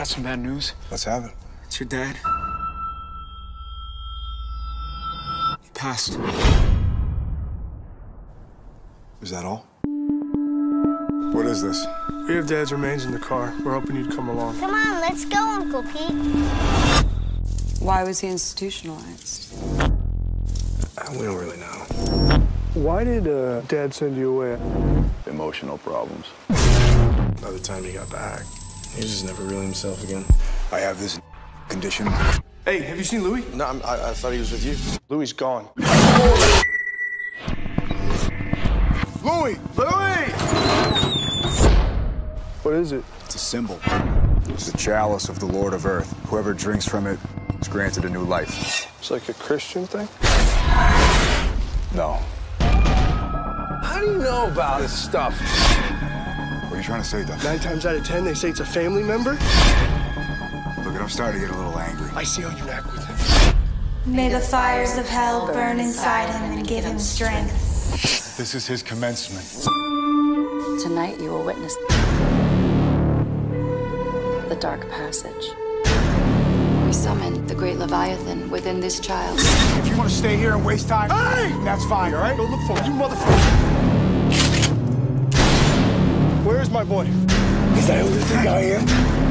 Got some bad news. Let's have it. It's your dad. He passed. Is that all? What is this? We have Dad's remains in the car. We're hoping you'd come along. Come on, let's go, Uncle Pete. Why was he institutionalized? Uh, We don't really know. Why did uh, Dad send you away? Emotional problems. By the time he got back, he was just never really himself again. I have this condition. Hey, have you seen Louis? No, I'm, I, I thought he was with you. Louis's gone. Louis! Louis! What is it? It's a symbol. It's the chalice of the Lord of Earth. Whoever drinks from it is granted a new life. It's like a Christian thing? No. How do you know about this stuff? What are you trying to say, Duff? Nine times out of ten, they say it's a family member. Look, I'm starting to get a little angry. I see how you act with him. May the fires of hell burn inside him and give him strength. This is his commencement. Tonight you will witness the dark passage. We summon the great Leviathan within this child. If you want to stay here and waste time, hey! that's fine, all right? Go look for him. You motherfucker. Where's my boy? Is that who you think I am?